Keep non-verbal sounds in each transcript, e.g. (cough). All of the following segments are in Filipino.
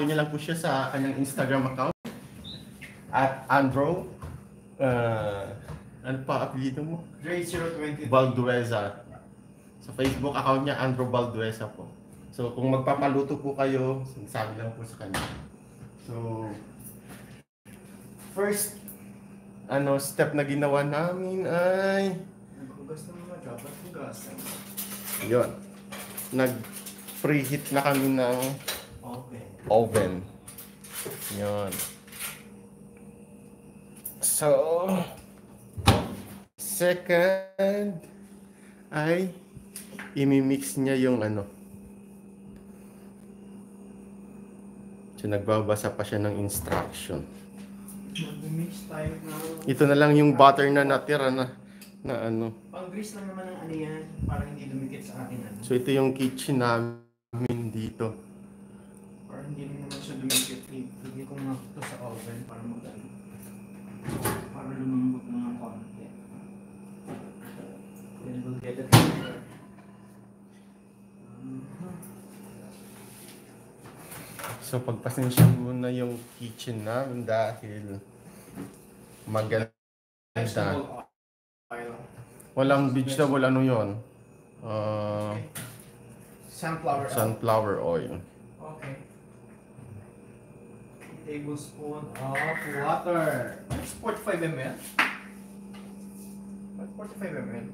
niyo lang po siya sa kanyang Instagram account. At Andro. Uh, ano pa apelido mo? Grade 020. Baldueza. Sa Facebook account niya, Andro Baldueza po. So, kung magpapaluto po kayo, sabi lang po sa kanya. So, first ano step na ginawa namin ay Naghugas ng mga dapat hugasan. yon nag preheat na kami ng. Oven. Yon so second ay imimix niya yung ano. So nagbabasa pa siya ng instruction. Ito na lang yung butter na natira na na ano. Pang-grease lang naman ng ano yan, para hindi lumikit sa ating ano. So ito yung kitchen namin dito. Hindi rin naman siya lumikit. Hindi ko nga ito sa oven para mag ano. Para lumambot na ng konti. Then we'll get it. Mhm. So pagpasensya muna yung kitchen namin dahil maganda. Walang vegetable ano yon? Uh, Sunflower oil. sunflower oil. Tablespoon of water. It's 45 ml. What 45 ml?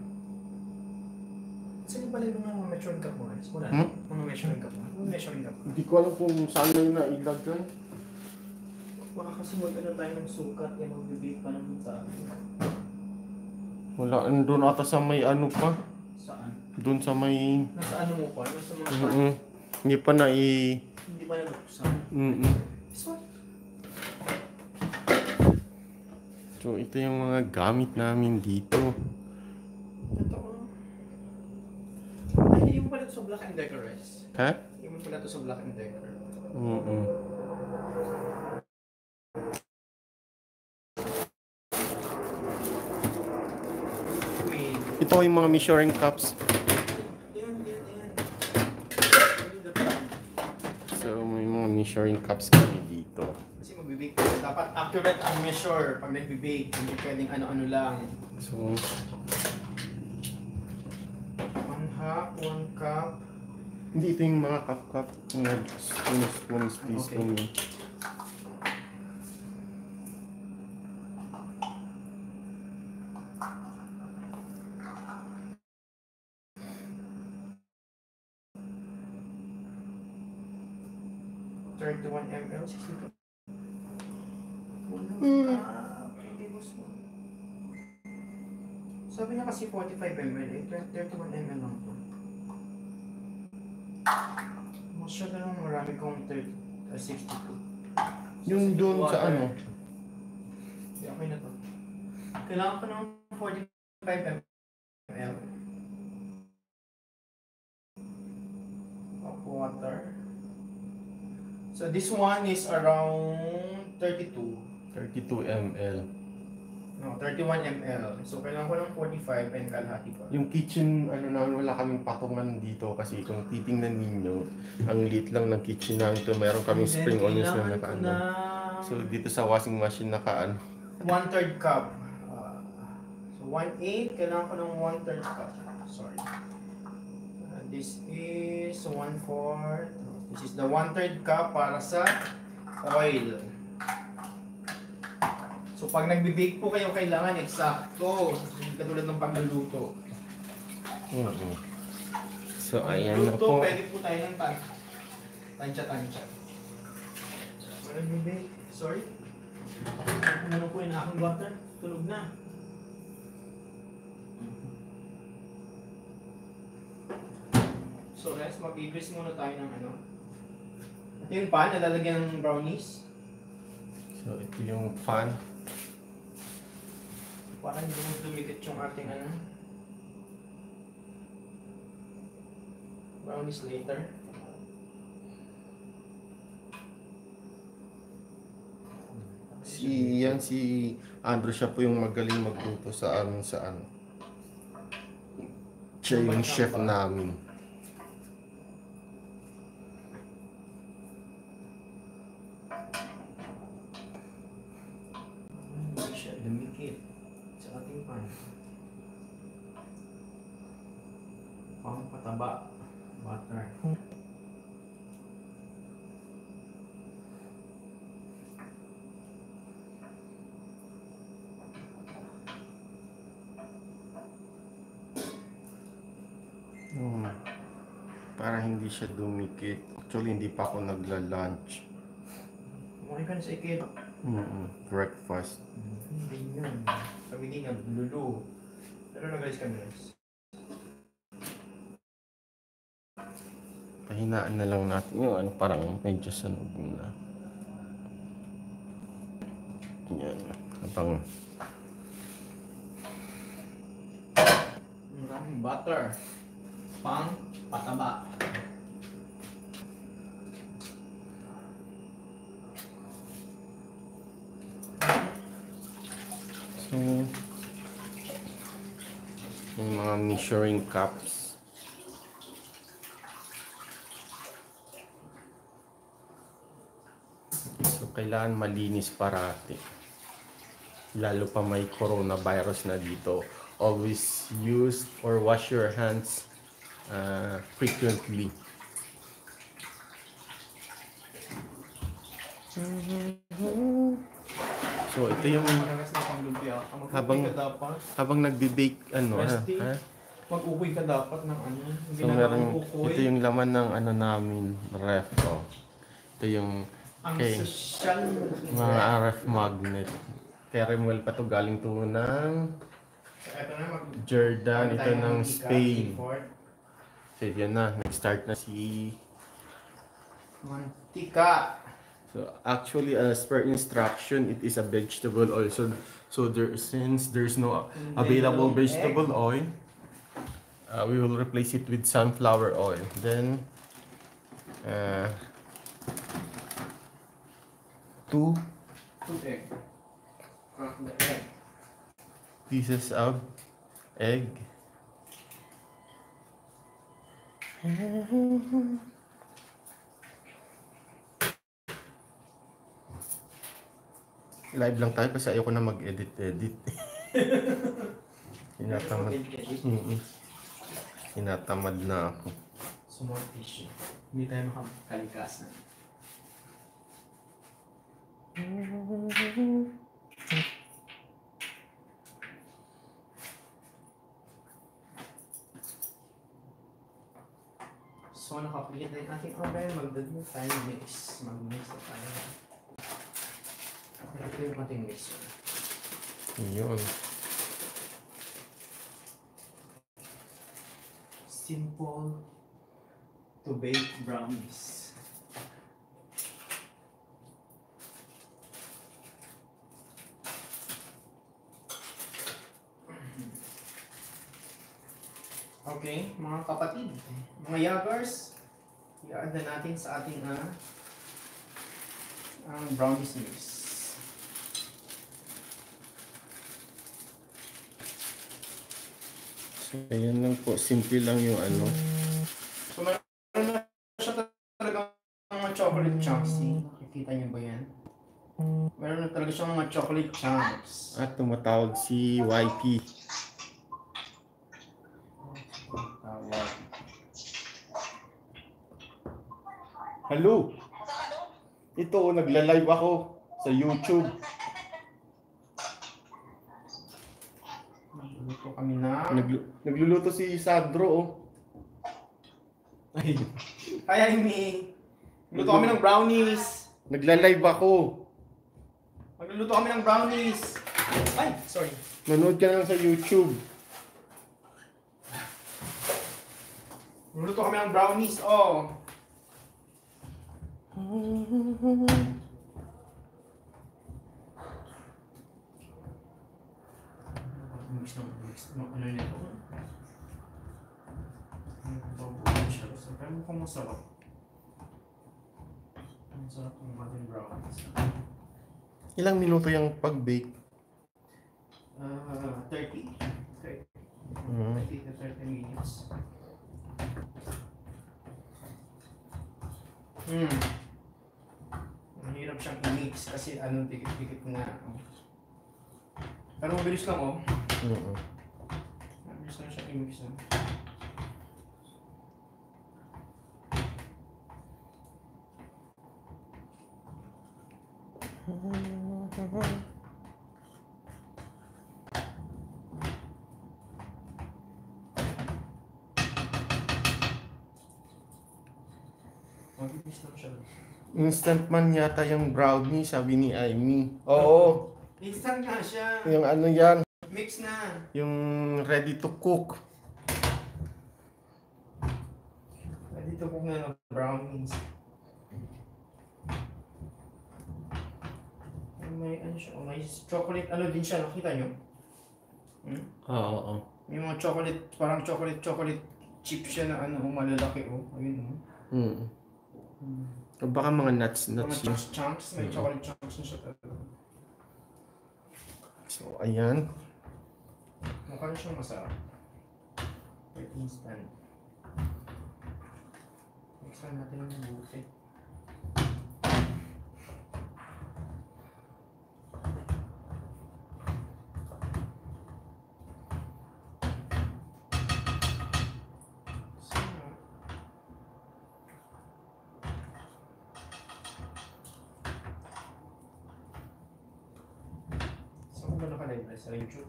Saan yung pala yung mga measuring cup mo guys? Wala Hmm? Mga measuring cup mo. Mga measuring cup mo. Hindi ko alam kung saan na yun nailagay. Baka kasi mag-ano tayo ng sukat yung magbibig pa naman sa Wala, doon ata sa may ano pa. Saan? Doon sa may... Nasa ano mo pa? Nasa mga Mm-mm. Hindi pa na i... Hindi pa nabuksan. Mm-mm. This one? So ito yung mga gamit namin dito. Ito ko. Ay, hindi mo pala ito sa Black and Decker, Res. Ha? Hindi mo pala ito sa Black and Decker. Mm-mm. Wait. Ito yung mga measuring cups. So may mga measuring cups kami dito. Tayo. Dapat accurate ang measure pag nagbibake. Hindi pwedeng ano-ano lang. So One half, one cup. Hindi ito yung mga cup-cup. Mga spoon, spoon, teaspoon. yun. Thirty-one ml, 62. One Mm. cup. tablespoon. Sabi niya kasi 45 ml eh. 31 ml lang to. Masyado nang marami kong 30, uh, 62. Yung doon sa ano, Hindi, okay na to. Kailangan ko ng 45 ml of water. So this one is around 32. 32 ml. No, 31 ml. So kailangan ko ng 45 and kalahati pa. Yung kitchen, ano na, wala kaming patungan dito kasi kung titingnan ninyo, ang lit lang ng kitchen namin to. Meron kaming then, spring onions na nakaano. ng So dito sa washing machine nakaano. one third cup. Uh, so one eighth, kailangan ko ng one third cup. Sorry. Uh, this is one fourth. This is the one third cup para sa oil. So pag nagbe-bake po kayo, kailangan eksakto. Hindi katulad ng pagluluto. Oo. So ayan na po. pwede po tayo ng tan tansya-tansya. Pag nagbe-bake, sorry. Ano po yung aking water? Tunog na. So, guys, mag-grease muna tayo ng ano. Ito yung pan, nalalagyan ng brownies. So ito yung fan. Para hindi mo dumikit yung ating ano. Brownies later. Si yan si Andrew siya po yung magaling magluto sa amin sa ano. Siya yung chef namin. Hindi siya dumikit sa ating pan. Pang pataba. Butter. Hmm. Para hindi siya dumikit. Actually, hindi pa ako nagla-lunch. Kumain ka na sa ikit. Mm Breakfast. Hindi yun. Kami din nga, lulu. Pero na guys kami guys. Pahinaan na lang natin yung ano, parang medyo sanog na. Yan. Habang Maraming butter. Pang pataba. So, yung mga measuring cups. So, kailangan malinis parati. Lalo pa may coronavirus na dito. Always use or wash your hands uh, frequently. So, ito yung Habang- habang nagbe-bake ano ha? Mag-uwi ka dapat ng ano. Hindi So na meron, lang kukuwi. ito yung laman ng ano namin, ref ko. Ito yung okay. mga RF magnet. Caramel pa to galing to ng Jordan, ito ng Spain. So yan na, nag-start na si... Mantika. So actually, as per instruction, it is a vegetable oil. So, so there, since there's no available vegetable oil, uh, we will replace it with sunflower oil. Then, uh, two Two egg. Crack the egg. pieces of egg. Live lang tayo kasi ayoko na mag-edit-edit. (laughs) Tinatamad. Mm-mm. Tinatamad na ako. Small tissue. Hindi tayo makakalikasan. So, nakapagit na yung ating oven. Magdadalo tayo mix. Mag-mix na tayo. Ito yung ating mixer. Yun. Simple to bake brownies. Okay, mga kapatid, mga yagars, i-add na natin sa ating ah, ang brownies mix. So, ayan lang po. Simple lang yung ano. So, meron na siya talaga mga chocolate chunks. See? Nakikita niyo ba yan? Meron na talaga siyang mga chocolate chunks. At tumatawag si YP. Tawag. Hello! Ito, nagla-live ako sa YouTube. Nagluluto kami na. Naglu- nagluluto si Sandro, oh. Ay. Hi, Amy. Luto kami ng brownies. Nagla-live ako. Magluluto kami ng brownies. Ay, sorry. Manood ka lang sa YouTube. Magluluto kami ng brownies. Oh. Mix na mix na ano nito. Babuhin siya. So, pero mukhang masarap. Masarap ang ating brownies. Ilang minuto yung pag-bake? Ah, 30. 30. Mm. 30 to 30 minutes. Hmm. Ang hirap mo siyang i-mix kasi ano, dikit-dikit na. oh. Pero mabilis lang oh. Oo. Mabilis lang siya i-mix oh. Mabilis lang siya. Instant man yata yung brownie, sabi ni Amy. Oo. Instant nga siya. Yung ano yan, Mix na. yung ready to cook. Dito po nga ng brownies. May ano siya, may chocolate ano din siya, nakita nyo? Hmm? Oo. oo. May mga chocolate, parang chocolate chocolate chip siya na ano, malalaki oh. Ayun oh. Mm. O baka mga nuts, Mga nuts yun. chunks chunks, may Mm. chocolate chunks na siya talaga. So, ayan. Mukha siyang masarap. Wait, instant. Mixan natin ng mabuti.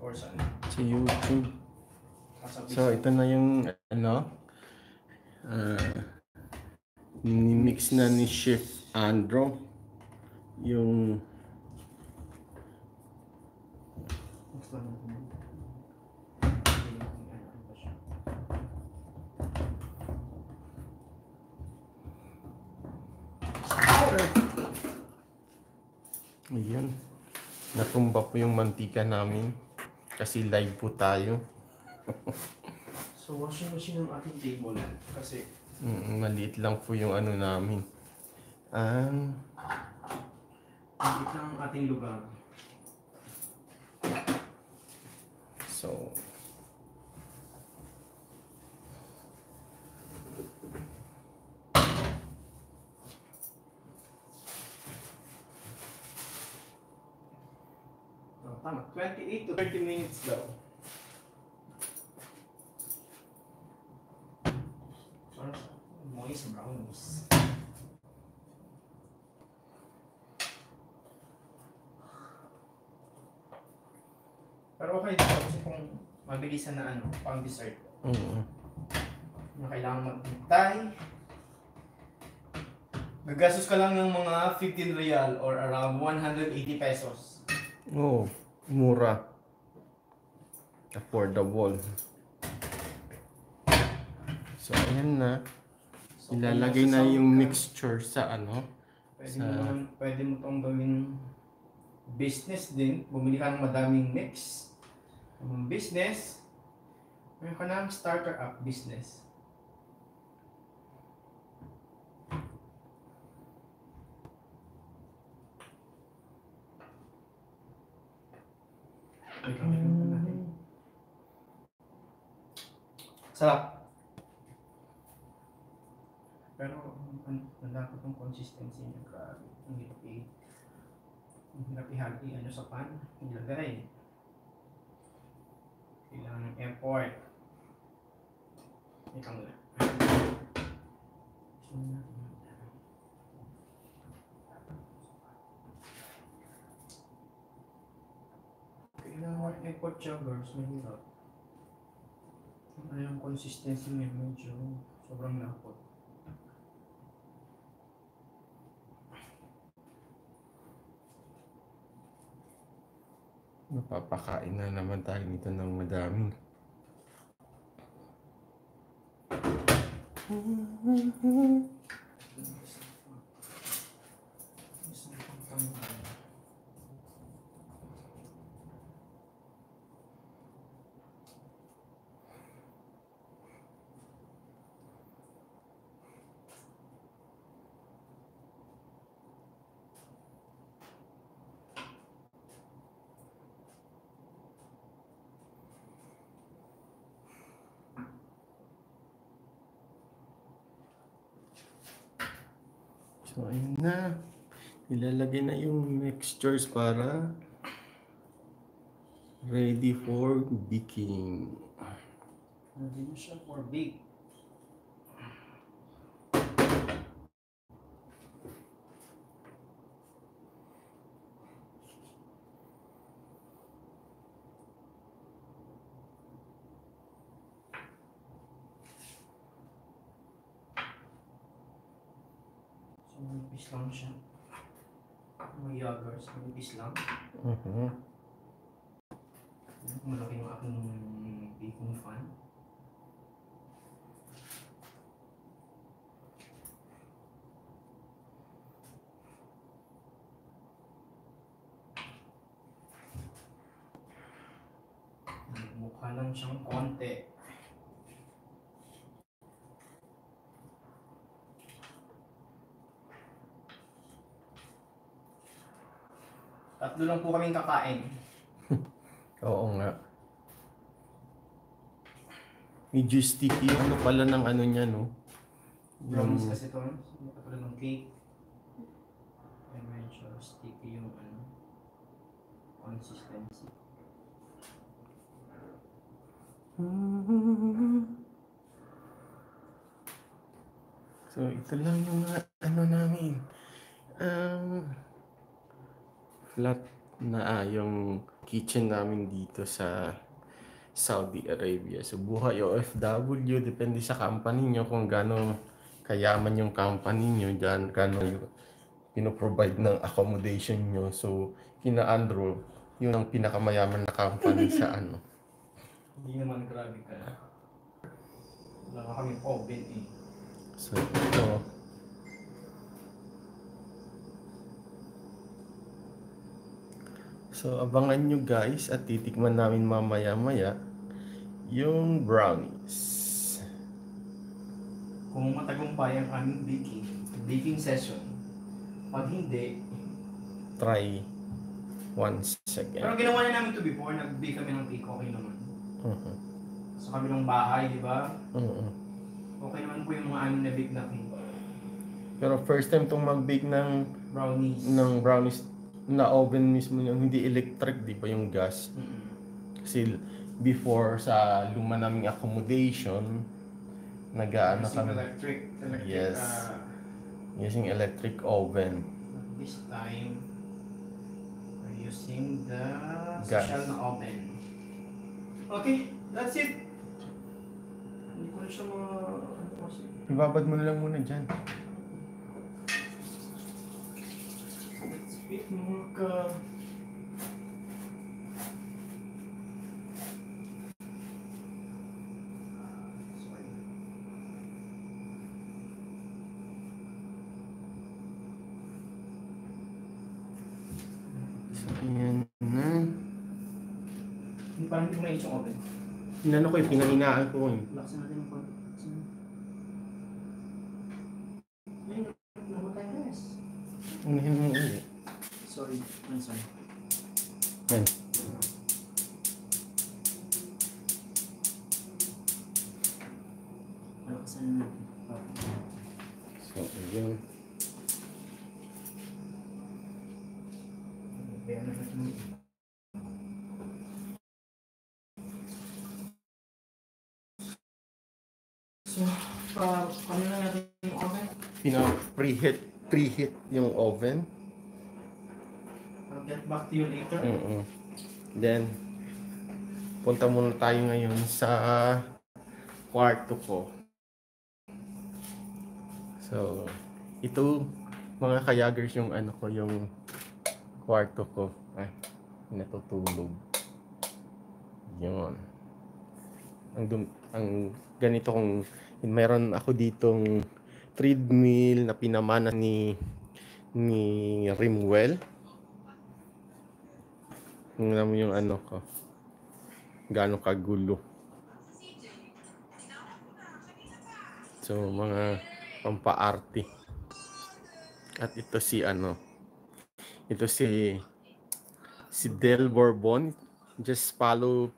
Or saan? Sa YouTube. So, ito na yung, ano, ah, ni-mix na ni Chef Andro yung. Ano? Ayan. Natumba po yung mantika namin. Kasi live po tayo. (laughs) So, washing machine ng ating table kasi Mm, maliit lang po yung ano namin. Ah, maliit lang ang ating lugar. so, Tama. 28 to 30 minutes daw. Parang moist brownies. Pero okay dito kasi kung mabilisan na ano, pang dessert. mm, na kailangan maghintay. Gagastos ka lang ng mga 15 real or around 180 pesos. oh, mura. Affordable. So, ayan na. Ilalagay na yung mixture sa ano. Pwede sa- mo, naman, pwede mo itong gawin business din. Bumili ka ng madaming mix. Business. Meron ka ng starter app business. Wait lang, wait lang natin. Sarap. Pero ang dapat ng consistency niya, grabe. Ang hirap i ang hirap ihagi ano sa pan, ilagay. Kailangan ng effort. Ikaw muna. Kailangan ng effort siya, girls. Mahirap. Ano yung consistency niya, medyo sobrang lapot. Mapapakain na naman tayo nito ng madami. (laughs) So, ayun na. Ilalagay na yung mixtures para ready for baking. Ready na siya for bake. So, manipis lang siya. Mga yogurts, manipis lang. Mhm. Malaki yung aking baking fan. Mukha lang siyang konti. Tatlo lang po kaming kakain. (laughs) Oo nga. Medyo sticky yung ano pala ng ano niya, no? Brownies Yung- kasi ito, hindi katulad ng cake. Ay medyo sticky yung ano, consistency. So, ito lang yung mga ano namin. Um, flat na ah, yung kitchen namin dito sa Saudi Arabia. So, buhay OFW, depende sa company nyo kung gano'ng kayaman yung company nyo dyan, gano'n yung pinoprovide ng accommodation nyo. So, kina Andrew, yun ang pinakamayaman na company sa (laughs) ano. Hindi naman grabe ka. Wala ka kaming oven eh. So, ito. So, abangan nyo guys at titikman namin mamaya-maya yung brownies. Kung matagumpay ang aming baking, baking session, pag hindi, Try one pero second. ginawa na namin to before, nag-bake kami ng cake, okay naman. Mhm. Sa kabilang bahay, di ba? Mhm. Okay naman po yung mga amin na bake na cake. Pero first time tong mag-bake ng, Brownies. ng brownies na oven mismo yung hindi electric, di ba yung gas? Mm-mm. Kasi before sa luma naming accommodation, Using kami. electric, electric, Yes. ah, Using electric oven. this time, we're using the Gas. social na oven. Okay, that's it. Hindi ko na siya ma... ano. Ibabad mo na lang muna dyan. So, ayan na. Parang hindi ko mainit yung oven. Inano ko yung pinahinaan ko eh. Laksan natin yung konti. Ayun, namatay guys. Unahin mo ulit. Sorry, I'm sorry. Yan. Laksan na natin. So, ayan. Kaya na natin. So, pa, paano na natin yung oven? Pina-preheat preheat yung oven. Get back to you later. mm Then, punta muna tayo ngayon sa kwarto ko. So, ito, mga kayagers yung ano ko, yung kwarto ko. Ay, natutulog. Yun. Ang, dum, ang ganito kong, meron ako ditong treadmill na pinamana ni ni Rimwell. Tingnan mo yung ano ko. Gaano kagulo. So, mga pampaarte. At ito si ano. Ito si si Del Bourbon. Just follow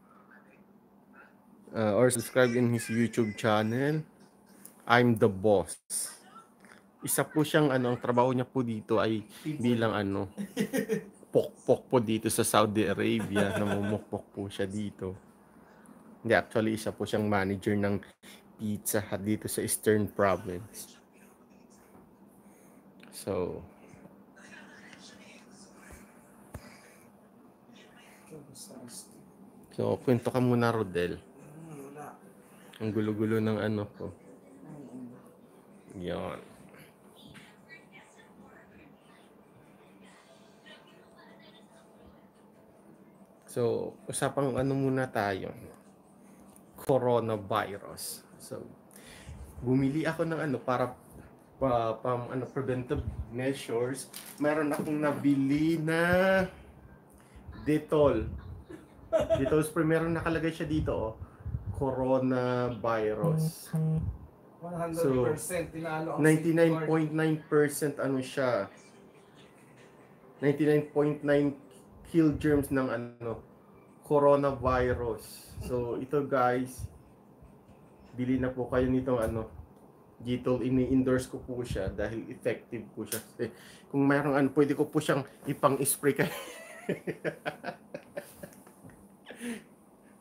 uh, or subscribe in his YouTube channel. I'm the boss. isa po siyang ano, ang trabaho niya po dito ay bilang ano, (laughs) pokpok po dito sa Saudi Arabia. (laughs) Namumukpok po siya dito. Hindi, actually, isa po siyang manager ng Pizza Hut dito sa Eastern Province. So, so kwento ka muna, Rodel. Ang gulo-gulo ng ano ko. Yan. So, usapang ano muna tayo. Coronavirus. So, bumili ako ng ano para pa, pa ano preventive measures. Meron akong nabili na Dettol. Dettol spray. Meron nakalagay siya dito oh. Coronavirus. 100% tinalo ang 99.9% ano siya 99.9 kill germs ng ano coronavirus. So ito guys bili na po kayo nitong ano Gitol ini-endorse ko po siya dahil effective po siya. Eh, kung mayroong ano pwede ko po siyang ipang-spray kay (laughs)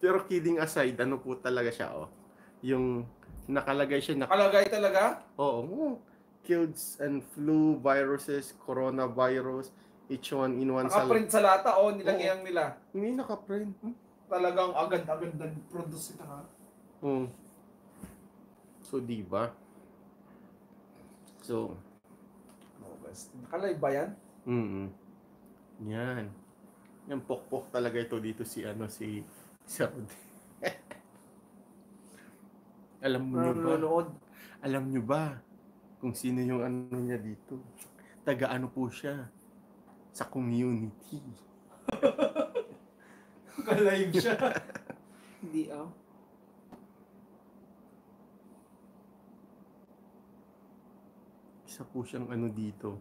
pero kidding aside ano po talaga siya oh? Yung nakalagay siya na Nakalagay talaga? Oo. Oh, kills and flu viruses, coronavirus, each one in one Nakaprint sa lata o nilagyan nila. Hindi naka-print. Talagang agad-agad nag-produce ito ha. Oh. So, di ba? So, Nakalay ba yan? mm Yan. Yan, pokpok talaga ito dito si, ano, si, si Rod. (laughs) Alam mo ba? Nanonood. Alam nyo ba kung sino yung ano niya dito? Taga ano po siya? Sa community. (laughs) Nakalive siya. Hindi ah. Isa po siyang ano dito,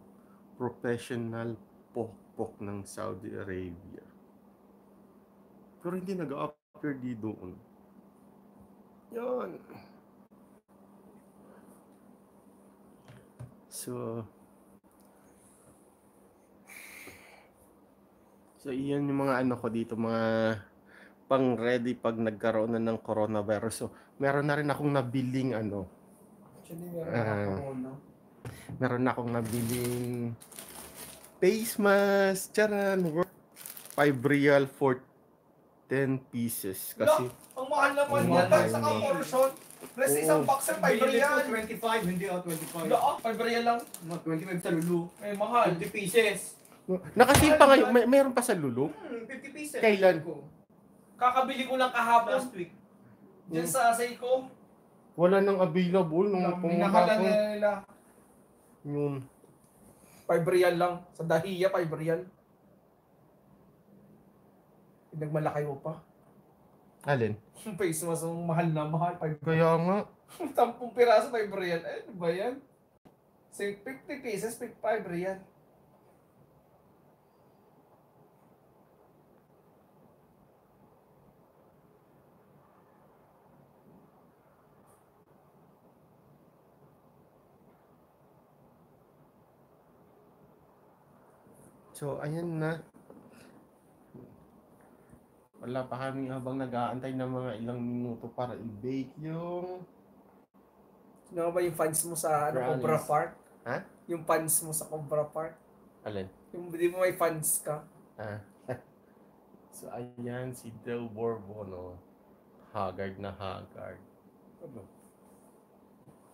professional pokpok ng Saudi Arabia. Pero hindi nag-appear di doon. Yan. So, So, iyan yung mga ano ko dito, mga pang ready pag nagkaroon na ng coronavirus. So, meron na rin akong nabiling ano, Actually, meron Ah. ako na. meron na akong nabiling face mask. Charan. Worth 5 real for 10 pieces. Kasi, Ang mahal naman yan. Sa yun. portion. Plus Oo. isang boxer, 5 Bili real. ko 25, hindi ako 25. Wala ah, 5 real lang. Mga 25 sa lulu. Eh, mahal. 50 pieces. Nakasil pa ngayon, may, mayroon pa sa Lulu. Hmm, 50 pieces. Kailan? Ko. Kakabili ko lang kahapon. Last week. Diyan sa Seiko. Wala nang available nung pumunta ako. na nila. Yun. 5 real lang. Sa Dahiya, 5 real. Pinagmalaki mo pa. Alin? Yung (laughs) face mask, ang mahal na mahal. 5 Kaya nga. (laughs) Tampung piraso, 5 real. Eh, ano ba yan? Say, 50 pieces, 5 real. So, ayan na. Wala pa kami habang nag-aantay ng mga ilang minuto para i-bake yung... Ano ba yung fans mo sa ano. Cobra Park? Ha? Yung fans mo sa Cobra Park? Alin? Yung di mo may fans ka? Ah. (laughs) so, ayan si Del Borbono. Haggard na haggard. Ano?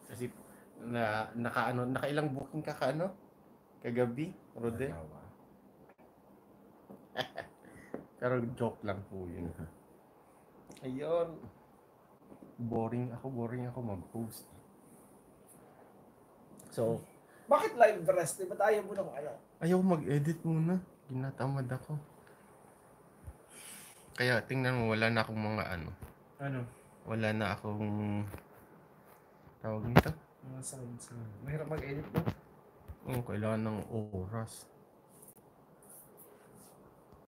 Kasi, na, naka, ano, nakailang booking ka ka, ano? Kagabi, Rode? (laughs) Pero joke lang po yun. Ayun. Boring ako, boring ako mag-post. So, Bakit live rest? Ba't ayaw mo nang ano? ayaw mag-edit muna. Ginatamad ako. Kaya tingnan mo, wala na akong mga ano. Ano? Wala na akong tawag nito. Mga sounds. Mahirap mag-edit mo. Oh, kailangan ng oras.